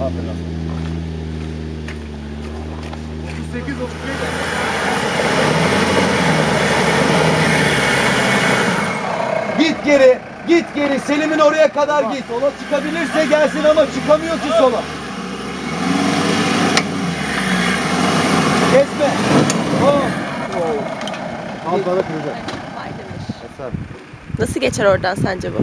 Aferin aslanım. 38 35 Git geri. Git geri. Selim'in oraya kadar git. Sola çıkabilirse gelsin ama çıkamıyor ki sola. Kesme. Oh. Al bana kıracak. Nasıl geçer oradan sence bu?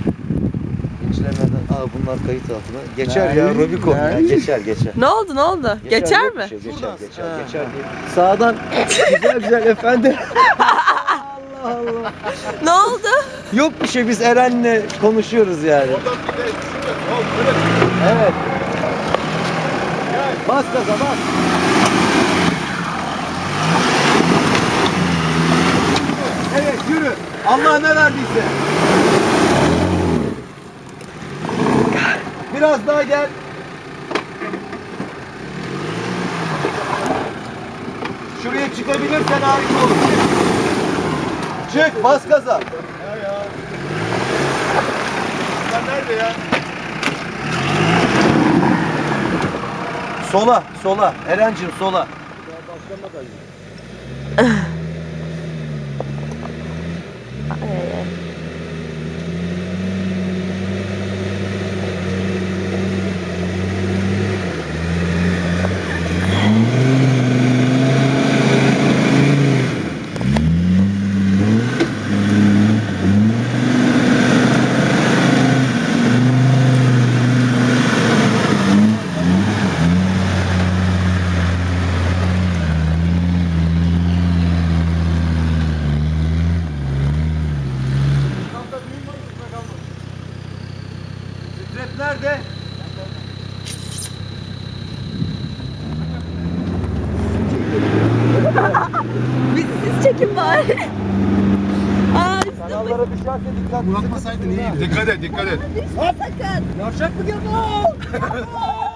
Geçilemeden, aa bunlar kayıt altına. Geçer ya Hayır, Rubicon ya. Geçer geçer. Ne oldu ne oldu? Geçer, yok mi? bir şey, geçer Buradan. geçer Ha. geçer diye. Sağdan güzel güzel efendim. Ne oldu? Yok bir şey biz Eren'le konuşuyoruz yani. Evet. Bas gaza bas. Evet yürü. Allah ne verdiyse. Biraz daha gel. Şuraya çıkabilirsen harika olur. Çık bas gaza. nerede ya? Sola, sola. Erencim sola. Ay, ay, nerede? Bizi siz çekin bari. Aa Kanallara düşerse dikkat. Bırakmasaydın iyi. Dikkat et, dikkat et. sakın. Yavşak mı geldi?